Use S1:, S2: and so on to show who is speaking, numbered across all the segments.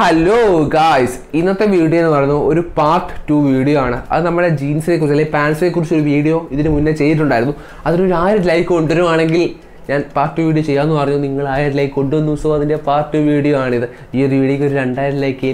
S1: Hello guys ഇന്നത്തെ video എന്ന് പറയുന്നത് ഒരു പാർട്ട് ടു വീഡിയോ ആണ്. അത് നമ്മുടെ ജീൻസിനെ കുറിച്ച് അല്ലെങ്കിൽ പാൻസിനെ കുറിച്ച് ഒരു വീഡിയോ ഇതിന് മുന്നേ ചെയ്തിട്ടുണ്ടായിരുന്നു. അതിനൊരു ആയിരം ലൈക്ക് കൊണ്ടുവരുവാണെങ്കിൽ ഞാൻ പാർട്ട് ടു വീഡിയോ ചെയ്യാമെന്ന് പറഞ്ഞു. നിങ്ങൾ ആയിരം ലൈക്ക് കൊണ്ടുവന്നു. സോ അതിന്റെ പാർട്ട് ടു വീഡിയോ ആണിത്. ഈ ഒരു വീഡിയോക്ക് ഒരു രണ്ടായിരം ലൈക്ക്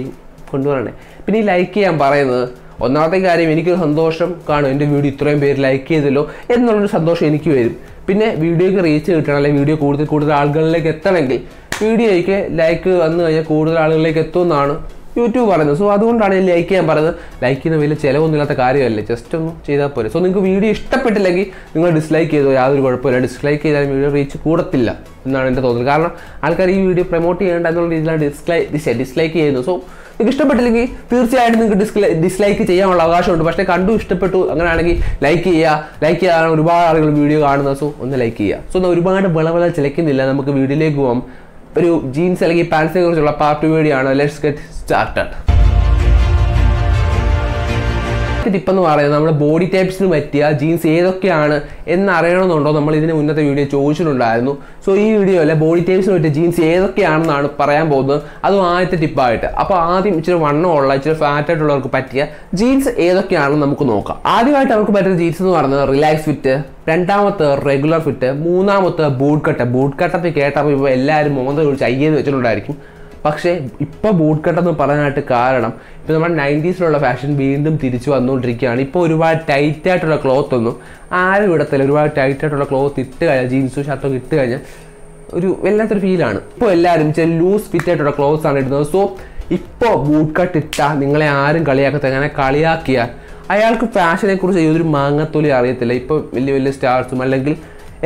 S1: കൊണ്ടുവരണേ. പിന്നെ ഈ ലൈക്ക് ചെയ്യാൻ പറയുന്നത് ഒന്നാമത്തെ കാര്യം എനിക്കൊരു സന്തോഷം കാണും. എന്റെ വീഡിയോ ഇത്രയും പേര് ലൈക്ക് ചെയ്തല്ലോ എന്നുള്ളൊരു സന്തോഷം എനിക്ക് വരും. പിന്നെ വീഡിയോക്ക് റീച്ച് കിട്ടണം അല്ലെങ്കിൽ വീഡിയോ കൂടുതൽ കൂടുതൽ ആളുകളിലേക്ക് എത്തണമെങ്കിൽ വീഡിയോയ്ക്ക് ലൈക്ക് വന്നു കഴിഞ്ഞാൽ കൂടുതൽ ആളുകളിലേക്ക് എത്തുമെന്നാണ് യൂട്യൂബ് പറയുന്നത്. സോ അതുകൊണ്ടാണ് ഞാൻ ലൈക്ക് ചെയ്യാൻ പറയുന്നത്. ലൈക്ക് ചെയ്യുന്ന വലിയ ചിലവൊന്നുമില്ലാത്ത കാര്യമല്ലേ? ജസ്റ്റ് ഒന്ന് ചെയ്താൽ പോരെ. സോ നിങ്ങൾക്ക് വീഡിയോ ഇഷ്ടപ്പെട്ടില്ലെങ്കിൽ നിങ്ങൾ ഡിസ്ലൈക്ക് ചെയ്തോ യാതൊരു കുഴപ്പമില്ല. ഡിസ്ലൈക്ക് ചെയ്താൽ വീഡിയോ റീച്ച് കൂടത്തില്ല എന്നാണ് എന്റെ തോന്നുന്നത് കാരണം ആൾക്കാർ ഈ വീഡിയോ പ്രൊമോട്ട് ചെയ്യേണ്ട എന്നുള്ള രീതിയിലാണ് ഡിസ്ലൈ ഡിസ്ലൈക്ക് ചെയ്യുന്നത്. സോ നിങ്ങൾക്ക് ഇഷ്ടപ്പെട്ടില്ലെങ്കിൽ തീർച്ചയായിട്ടും നിങ്ങൾക്ക് ഡിസ്ലൈ ഡിസ്ലൈക്ക് ചെയ്യാനുള്ള അവകാശമുണ്ട്. പക്ഷേ കണ്ടു ഇഷ്ടപ്പെട്ടു അങ്ങനെയാണെങ്കിൽ ലൈക്ക് ചെയ്യുക. ലൈക്ക് ചെയ്യാൻ ഒരുപാട് ആളുകൾ വീഡിയോ കാണുന്നത്. സോ ഒന്ന് ലൈക്ക് ചെയ്യുക. സോ ഒരുപാട് വിളവിള ചിലക്കുന്നില്ല നമുക്ക് വീഡിയോയിലേക്ക് പോകാം ഒരു ജീൻസ് അല്ലെങ്കിൽ പാൻസിനെ കുറിച്ചുള്ള പാർട്ട് വീഡിയോ ആണ്. ലെറ്റ്സ് ഗെറ്റ് സ്റ്റാർട്ടഡ് ടിപ്പ് എന്ന് പറയുന്നത് നമ്മുടെ ബോഡി ടൈപ്സിന് പറ്റിയ ജീൻസ് ഏതൊക്കെയാണ് എന്ന് അറിയണമെന്നുണ്ടോ നമ്മൾ ഇതിന് മുന്നത്തെ വീഡിയോ ചോദിച്ചിട്ടുണ്ടായിരുന്നു. സോ ഈ വീഡിയോയിലെ ബോഡി ടൈപ്സിന് പറ്റിയ ജീൻസ് ഏതൊക്കെയാണെന്നാണ് പറയാൻ പോകുന്നത്. അതും ആദ്യത്തെ ടിപ്പായിട്ട് അപ്പോൾ ആദ്യം ഇച്ചിരി വണ്ണമുള്ള ഇച്ചിരി ഫാറ്റ് ആയിട്ടുള്ളവർക്ക് പറ്റിയ ജീൻസ് ഏതൊക്കെയാണെന്ന് നമുക്ക് നോക്കാം. ആദ്യമായിട്ട് അവർക്ക് പറ്റുന്ന ജീൻസ് എന്ന് പറയുന്നത് റിലാക്സ് ഫിറ്റ് രണ്ടാമത്തെ റെഗുലർ ഫിറ്റ് മൂന്നാമത്തെ ബൂട്ട് കട്ട് ബൂട്ട് കട്ടപ്പ് കേട്ടപ്പോൾ ഇപ്പോൾ എല്ലാവരും മോന്ത വിളിച്ച് അയ്യെന്ന് വെച്ചിട്ടുണ്ടായിരിക്കും. പക്ഷേ ഇപ്പോൾ ബൂട്ട് കട്ട് എന്ന് പറയാനായിട്ട് കാരണം ഇപ്പോൾ നമ്മുടെ നയന്റീസിലുള്ള ഫാഷൻ വീണ്ടും തിരിച്ചു വന്നുകൊണ്ടിരിക്കുകയാണ്. ഇപ്പോൾ ഒരുപാട് ടൈറ്റ് ആയിട്ടുള്ള ക്ലോത്ത് ഒന്നും ആരും ഇടത്തില്ല. ഒരുപാട് ടൈറ്റ് ആയിട്ടുള്ള ക്ലോത്ത് ഇട്ട് കഴിഞ്ഞാൽ ജീൻസും ഷർട്ടും ഇട്ട് കഴിഞ്ഞാൽ ഒരു വല്ലാത്തൊരു ഫീലാണ് ഇപ്പോൾ എല്ലാവരും ചില ലൂസ് ഫിറ്റ് ആയിട്ടുള്ള ക്ലോത്ത്സ് ആണ് ഇടുന്നത്. സോ ഇപ്പോൾ ബൂട്ട് കട്ട് ഇട്ടാൽ നിങ്ങളെ ആരും കളിയാക്കത്ത അങ്ങനെ കളിയാക്കിയാൽ അയാൾക്ക് ഫാഷനെ കുറിച്ച് ഏതൊരു മാങ്ങത്തൊലി അറിയത്തില്ല. ഇപ്പോൾ വലിയ വലിയ സ്റ്റാർസും അല്ലെങ്കിൽ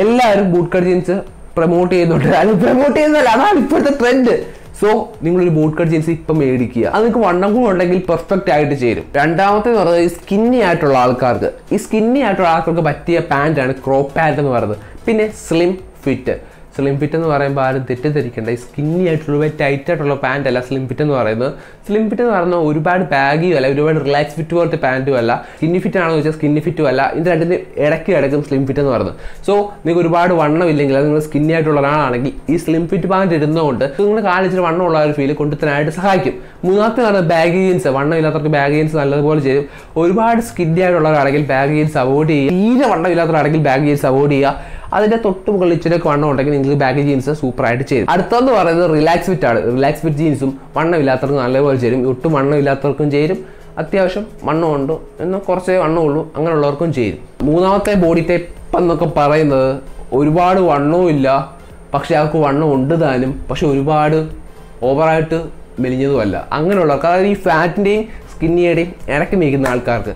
S1: എല്ലാവരും ബൂട്ട് കട്ട് ജീൻസ് പ്രൊമോട്ട് ചെയ്യുന്നുണ്ട്. അത് പ്രൊമോട്ട് ചെയ്യുന്നതല്ല അതാണ് ഇപ്പോഴത്തെ ട്രെൻഡ് സോ നിങ്ങളൊരു ബൂട്ട് കട്ട് ജീൻസ് ഇപ്പം മേടിക്കുക. അത് നിങ്ങൾക്ക് വണ്ണം കൂടെ ഉണ്ടെങ്കിൽ പെർഫെക്റ്റ് ആയിട്ട് ചേരും. രണ്ടാമത്തെ എന്ന് പറയുന്നത് ഈ സ്കിന്നി ആയിട്ടുള്ള ആൾക്കാർക്ക്. ഈ സ്കിന്നി ആയിട്ടുള്ള ആൾക്കാർക്ക് പറ്റിയ പാന്റാണ് ക്രോപ്പ് പാന്റ് എന്ന് പറയുന്നത്. പിന്നെ സ്ലിം ഫിറ്റ് സ്ലിം ഫിറ്റ് എന്ന് പറയുമ്പോൾ ആരും തെറ്റിദ്ധരിക്കേണ്ട. ഈ സ്കിന്നി ആയിട്ടുള്ള ടൈറ്റ് ആയിട്ടുള്ള പാന്റ് അല്ല സ്ലിം ഫിറ്റ് എന്ന് പറയുന്നത്. സ്ലിം ഫിറ്റ് എന്ന് പറഞ്ഞാൽ ഒരുപാട് ബാഗിയും അല്ല ഒരുപാട് റിലാക്സ് ഫിറ്റ് പോലത്തെ പാന്റും അല്ല. സ്കിന്നി ഫിറ്റ് ആണെന്ന് വെച്ചാൽ സ്കിന്നി ഫിറ്റും അല്ല. ഇത് രണ്ടിന് ഇടയ്ക്ക് ഇടയ്ക്കും സ്ലിം ഫിറ്റ് എന്ന് പറയുന്നത്. സോ നിങ്ങൾക്ക് ഒരുപാട് വണ്ണം ഇല്ലെങ്കിൽ അത് നിങ്ങൾ സ്കിന്നി ആയിട്ടുള്ള ഒരാളാണെങ്കിൽ ഈ സ്ലിം ഫിറ്റ് പാന്റ് ഇടുന്നതുകൊണ്ട് നിങ്ങൾ കാലിച്ചിട്ട് വണ്ണമുള്ള ഒരു ഫീൽ കൊണ്ടുത്തരാനായിട്ട് സഹായിക്കും. മൂന്നാമത്തെ പറഞ്ഞാൽ ബാഗ് ജീൻസ് വണ്ണം ഇല്ലാത്തവർക്ക് ബാഗ് ജീൻസ് നല്ലതുപോലെ ചെയ്യും. ഒരുപാട് സ്കിന്നി ആയിട്ടുള്ളവരാണെങ്കിൽ ബാഗ് ജീൻസ് അവോയ്ഡ് ചെയ്യുക. തീരെ വണ്ണം ഇല്ലാത്തവരാണെങ്കിൽ ബാഗ് ജീൻസ് അവോയ്ഡ് ചെയ്യുക. അതിന്റെ തൊട്ട് മുകളിൽ ഇച്ചിരിയൊക്കെ വണ്ണം ഉണ്ടെങ്കിൽ നിങ്ങൾക്ക് ബാഗ് ജീൻസ് സൂപ്പർ ആയിട്ട് ചെയ്യും. അടുത്തെന്ന് പറയുന്നത് റിലാക്സ് ഫിറ്റ് ആണ്. റിലാക്സ് ഫിറ്റ് ജീൻസും വണ്ണമില്ലാത്തവർക്ക് നല്ലപോലെ ചേരും. ഒട്ടും വണ്ണമില്ലാത്തവർക്കും ചേരും. അത്യാവശ്യം വണ്ണമുണ്ട് എന്നാൽ കുറച്ചേ വണ്ണമുള്ളൂ. അങ്ങനെയുള്ളവർക്കും ചെയ്യും മൂന്നാമത്തെ ബോഡി ടൈപ്പ് എന്നൊക്കെ പറയുന്നത് ഒരുപാട് വണ്ണവും ഇല്ല. പക്ഷേ അവർക്ക് വണ്ണം ഉണ്ട് താനും. പക്ഷെ ഒരുപാട് ഓവറായിട്ട് മെലിഞ്ഞതുമല്ല. അങ്ങനെയുള്ളവർക്ക് അതായത് ഈ ഫാറ്റിന്റെയും സ്കിന്നിയുടെയും ഇടയ്ക്ക് മേക്കുന്ന ആൾക്കാർക്ക്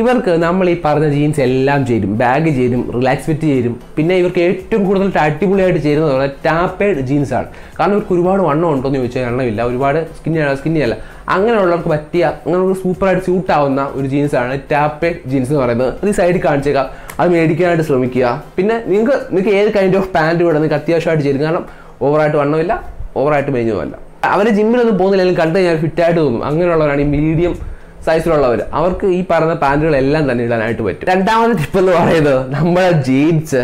S1: ഇവർക്ക് നമ്മൾ ഈ പറഞ്ഞ ജീൻസ് എല്ലാം ചേരും ബാഗ് ചേരും റിലാക്സ് ഫിറ്റ് ചേരും. പിന്നെ ഇവർക്ക് ഏറ്റവും കൂടുതൽ അടിപൊളിയായിട്ട് ചേരുന്നത് പറഞ്ഞാൽ ടാപ്പേഡ് ജീൻസ് ആണ്. കാരണം ഇവർക്ക് ഒരുപാട് വണ്ണം ഉണ്ടോ എന്ന് ചോദിച്ചാൽ എണ്ണമില്ല. ഒരുപാട് സ്കിന്നി സ്കിന്നി അല്ല. അങ്ങനെയുള്ളവർക്ക് പറ്റിയ അങ്ങനെ സൂപ്പറായിട്ട് സ്യൂട്ട് ആവുന്ന ഒരു ജീൻസാണ് ടാപ്പേഡ് ജീൻസ് എന്ന് പറയുന്നത്. അത് ഈ സൈഡിൽ കാണിച്ചേക്കാം. അത് മേടിക്കാനായിട്ട് ശ്രമിക്കുക. പിന്നെ നിങ്ങൾക്ക് നിങ്ങൾക്ക് ഏത് കൈൻഡ് ഓഫ് പാന്റ് വേണം? നിങ്ങൾക്ക് അത്യാവശ്യമായിട്ട് ചേരും. കാരണം ഓവറായിട്ട് വണ്ണമില്ല ഓവറായിട്ട് മേഞ്ഞതുമല്ല അവരെ ജിമ്മിലൊന്നും പോകുന്നില്ലെങ്കിൽ കണ്ടു കഴിഞ്ഞാൽ ഫിറ്റായിട്ട് തോന്നും. അങ്ങനെയുള്ളവരാണ് ഈ മീഡിയം സൈസിലുള്ളവർ അവർക്ക് ഈ പറയുന്ന പാന്റുകളെല്ലാം തന്നെ ഇടാനായിട്ട് പറ്റും. രണ്ടാമത്തെ ടിപ്പ് എന്ന് പറയുന്നത് നമ്മുടെ ജീൻസ്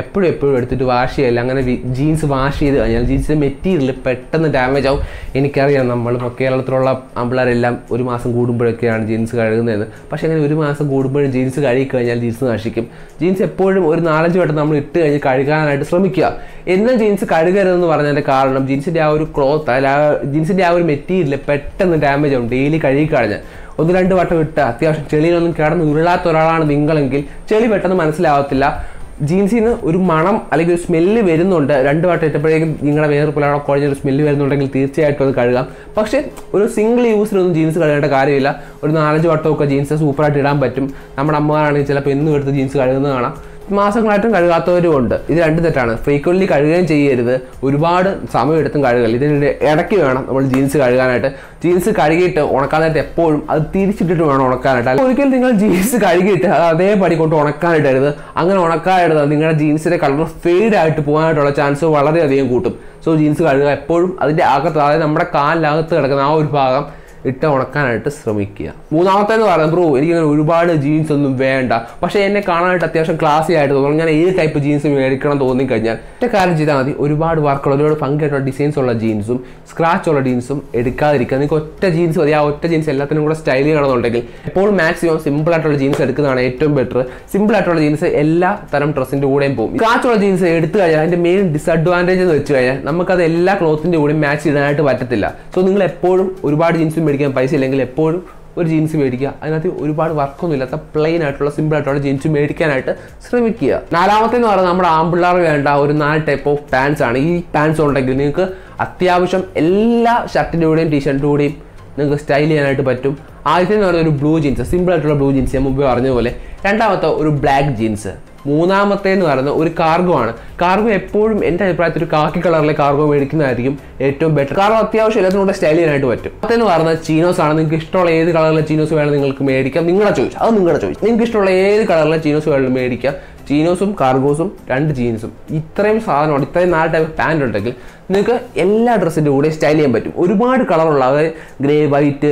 S1: എപ്പോഴും എപ്പോഴും എടുത്തിട്ട് വാഷ് ചെയ്യല്ല അങ്ങനെ ജീൻസ് വാഷ് ചെയ്ത് കഴിഞ്ഞാൽ ജീൻസിന്റെ മെറ്റീരിയൽ പെട്ടെന്ന് ഡാമേജ് ആവും. എനിക്കറിയാം നമ്മൾ കേരളത്തിലുള്ള ആമ്പിള്ളേരെല്ലാം ഒരു മാസം കൂടുമ്പോഴൊക്കെയാണ് ജീൻസ് കഴുകുന്നത് പക്ഷേ അങ്ങനെ ഒരു മാസം കൂടുമ്പോഴും ജീൻസ് കഴുകി കഴിഞ്ഞാൽ ജീൻസ് നശിക്കും. ജീൻസ് എപ്പോഴും ഒരു നാലഞ്ച് വട്ടം നമ്മൾ ഇട്ട് കഴിഞ്ഞ് കഴുകാനായിട്ട് ശ്രമിക്കുക. എന്നും ജീൻസ് കഴുകരുതെന്ന് പറഞ്ഞതിന്റെ കാരണം ജീൻസിന്റെ ആ ഒരു ക്ലോത്ത് അല്ല ജീൻസിന്റെ ആ ഒരു മെറ്റീരിയൽ പെട്ടെന്ന് ഡാമേജ് ആവും. ഡെയിലി കഴുകി കഴിഞ്ഞാൽ. ഒന്ന് രണ്ട് വട്ടം ഇട്ട് അത്യാവശ്യം ചെളിയിലൊന്നും കിടന്ന് ഉരുളാത്ത ഒരാളാണ് നിങ്ങളെങ്കിൽ ചെളി പെട്ടെന്ന് മനസ്സിലാവത്തില്ല. ജീൻസിൽ നിന്ന് ഒരു മണം അല്ലെങ്കിൽ ഒരു സ്മെല്ല് വരുന്നുണ്ട്. രണ്ട് വട്ടം ഇട്ടപ്പോഴേക്കും നിങ്ങളുടെ വേറെ പോലെ കുഴഞ്ഞൊരു സ്മെല്ല് വരുന്നുണ്ടെങ്കിൽ തീർച്ചയായിട്ടും അത് കഴുകാം. പക്ഷേ ഒരു സിംഗിൾ യൂസിനൊന്നും ജീൻസ് കഴുകേണ്ട കാര്യമില്ല. ഒരു നാലഞ്ച് വട്ടമൊക്കെ ജീൻസ് സൂപ്പറായിട്ട് ഇടാൻ പറ്റും. നമ്മുടെ അമ്മമാരാണെങ്കിൽ ചിലപ്പോൾ എന്നും എടുത്ത് ജീൻസ് കഴുകുന്നത് കാണാം. മാസങ്ങളായിട്ടും കഴുകാത്തവരും ഉണ്ട്. ഇത് രണ്ട് തെറ്റാണ്. ഫ്രീക്വന്റ്ലി കഴുകുകയും ചെയ്യരുത്. ഒരുപാട് സമയം എടുത്തും കഴുകൽ ഇതിന്റെ ഇടയ്ക്ക് വേണം നമ്മൾ ജീൻസ് കഴുകാനായിട്ട്. ജീൻസ് കഴുകിയിട്ട് ഉണക്കാൻ നേരത്തെ എപ്പോഴും അത് തിരിച്ചിട്ടിട്ട് വേണം ഉണക്കാനായിട്ട്. അല്ലെങ്കിൽ നിങ്ങൾ ജീൻസ് കഴുകിയിട്ട് അത് അതേപടി കൊണ്ട് ഉണക്കാനിടരുത്. അങ്ങനെ ഉണക്കാനിടുന്നത് നിങ്ങളുടെ ജീൻസിന്റെ കളർ ഫെയ്ഡ് ആയിട്ട് പോകാനായിട്ടുള്ള ചാൻസ് വളരെയധികം കൂട്ടും. സോ ജീൻസ് കഴുകുക എപ്പോഴും അതിന്റെ അകത്ത് അതായത് നമ്മുടെ കാലിനകത്ത് കിടക്കുന്ന ആ ഒരു ഭാഗം ഇട്ട് ഉണക്കാനായിട്ട് ശ്രമിക്കുക. മൂന്നാമത്തേന്ന് പറയുന്നത് ബ്രോ എനിക്കങ്ങനെ ഒരുപാട് ജീൻസ് ഒന്നും വേണ്ട. പക്ഷേ എന്നെ കാണാനായിട്ട് അത്യാവശ്യം ക്ലാസ്സി ആയിട്ട് തോന്നുന്നു ഞാൻ ഏത് ടൈപ്പ് ജീൻസ് മേടിക്കണം തോന്നി കഴിഞ്ഞാൽ ഒറ്റ കാര്യം ചെയ്താൽ മതി. ഒരുപാട് വർക്കുള്ള ഒരുപാട് ഭംഗിയായിട്ടുള്ള ഡിസൈൻസ് ഉള്ള ജീൻസും സ്ക്രാച്ച് ഉള്ള ജീൻസും എടുക്കാതിരിക്കുക. നിങ്ങൾക്ക് ഒറ്റ ജീൻസ് മതി. ആ ഒറ്റ ജീൻസ് എല്ലാത്തിനും കൂടെ സ്റ്റൈൽ ചെയ്യണമെന്നുണ്ടെങ്കിൽ എപ്പോഴും മാക്സിമം സിമ്പിൾ ആയിട്ടുള്ള ജീൻസ് എടുക്കുന്നതാണ് ഏറ്റവും ബെറ്റർ സിമ്പിൾ ആയിട്ടുള്ള ജീൻസ് എല്ലാ തരം ഡ്രസ്സിന്റെ കൂടെയും പോകും. സ്ക്രാച്ച് ഉള്ള ജീൻസ് എടുത്തു കഴിഞ്ഞാൽ അതിന്റെ മെയിൻ ഡിസഡ്വാന്റേജ് എന്ന് വെച്ച് കഴിഞ്ഞാൽ നമുക്കത് എല്ലാ ക്ലോത്തിന്റെ കൂടെയും മാച്ച് ഇടാനായിട്ട് പറ്റത്തില്ല. സോ നിങ്ങൾ എപ്പോഴും ഒരുപാട് ജീൻസ് മേടിക്കാൻ പൈസ ഇല്ലെങ്കിൽ എപ്പോഴും ഒരു ജീൻസ് മേടിക്കുക. അതിനകത്ത് ഒരുപാട് വർക്കൊന്നും ഇല്ലാത്ത പ്ലെയിൻ ആയിട്ടുള്ള സിമ്പിൾ ആയിട്ടുള്ള ജീൻസ് മേടിക്കാനായിട്ട് ശ്രമിക്കുക. നാലാമത്തെ എന്ന് പറയുന്നത് നമ്മുടെ ആമ്പിള്ളാർ വേണ്ട ഒരു നാല് ടൈപ്പ് ഓഫ് പാൻസ് ആണ്. ഈ പാൻസ് ഉണ്ടെങ്കിൽ നിങ്ങൾക്ക് അത്യാവശ്യം എല്ലാ ഷർട്ടിന്റെ കൂടെയും ടീഷർട്ടിന്റെ കൂടെയും നിങ്ങൾക്ക് സ്റ്റൈൽ ചെയ്യാനായിട്ട് പറ്റും. ആദ്യത്തെ പറയുന്നത് ഒരു ബ്ലൂ ജീൻസ് സിമ്പിൾ ആയിട്ടുള്ള ബ്ലൂ ജീൻസ് ഞാൻ മുമ്പ് പറഞ്ഞ പോലെ. രണ്ടാമത്തെ ഒരു ബ്ലാക്ക് ജീൻസ് മൂന്നാമത്തെ എന്ന് പറയുന്നത് ഒരു കാർഗോ ആണ്. കാർഗോ എപ്പോഴും എന്റെ അഭിപ്രായത്തിൽ ഒരു കാക്കി കളറിലെ കാർഗോ മേടിക്കുന്നതായിരിക്കും ഏറ്റവും ബെറ്റർ കാർഗോ അത്യാവശ്യം എല്ലാത്തിനും കൂടെ സ്റ്റൈൽ ചെയ്യാനായിട്ട് പറ്റും. എന്ന് പറയുന്നത് ചീനോസ് ആണ്. നിങ്ങൾക്ക് ഇഷ്ടമുള്ള ഏത് കളറിലെ ചീനോസ് വേണമെങ്കിൽ നിങ്ങൾക്ക് മേടിക്കാം. നിങ്ങളുടെ ചോയ്സ് അത് നിങ്ങളുടെ ചോയ്സ് നിങ്ങൾക്ക് ഇഷ്ടമുള്ള ഏത് കളറിലെ ചീനോസ് വേണം മേടിക്കാം. ചീനോസും കാർഗോസും രണ്ട് ജീൻസും ഇത്രയും സാധനമാണ് ഇത്രയും നാല് ടൈപ്പ് പാന്റ് ഉണ്ടെങ്കിൽ നിങ്ങൾക്ക് എല്ലാ ഡ്രസ്സിന്റെ കൂടെ സ്റ്റൈൽ ചെയ്യാൻ പറ്റും. ഒരുപാട് കളറുള്ള അതായത് ഗ്രേ വൈറ്റ്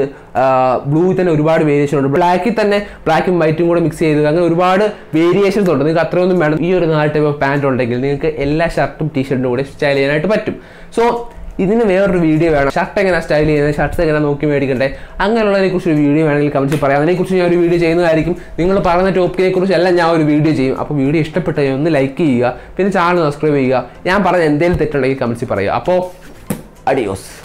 S1: ബ്ലൂ തന്നെ ഒരുപാട് വേരിയേഷൻ ഉണ്ട്. ബ്ലാക്കിൽ തന്നെ ബ്ലാക്കും വൈറ്റും കൂടെ മിക്സ് ചെയ്ത് അങ്ങനെ ഒരുപാട് വേരിയേഷൻസ് ഉണ്ട്. നിങ്ങൾക്ക് അത്രയൊന്നും വേണം. ഈ ഒരു നാല് ടൈപ്പ് പാന്റ് ഉണ്ടെങ്കിൽ നിങ്ങൾക്ക് എല്ലാ ഷർട്ടും ടീഷർട്ടിന്റെ കൂടെ സ്റ്റൈൽ ചെയ്യാനായിട്ട് പറ്റും. സോ ഇതിന് വേറൊരു വീഡിയോ വേണം. ഷർട്ട് എങ്ങനെ സ്റ്റൈൽ ചെയ്യുന്നത്? ഷർട്ട്സ് എങ്ങനെ നോക്കി മേടിക്കണ്ടേ? അങ്ങനെയുള്ളതിനെ കുറിച്ച് ഒരു വീഡിയോ വേണമെങ്കിൽ കമന്റ് പറയാം. അതിനെക്കുറിച്ച് ഞാൻ ഒരു വീഡിയോ ചെയ്യുന്നതായിരിക്കും. നിങ്ങൾ പറയുന്ന ടോപ്പിക്കിനെ കുറിച്ച് എല്ലാം ഞാൻ ഒരു വീഡിയോ ചെയ്യും. അപ്പോൾ വീഡിയോ ഇഷ്ടപ്പെട്ട ഒന്ന് ലൈക്ക് ചെയ്യുക. പിന്നെ ചാനൽ സബ്സ്ക്രൈബ് ചെയ്യുക. ഞാൻ പറഞ്ഞ എന്തെങ്കിലും തെറ്റുണ്ടെങ്കിൽ കമൻസിൽ പറയുക. അപ്പോൾ അഡിയോസ്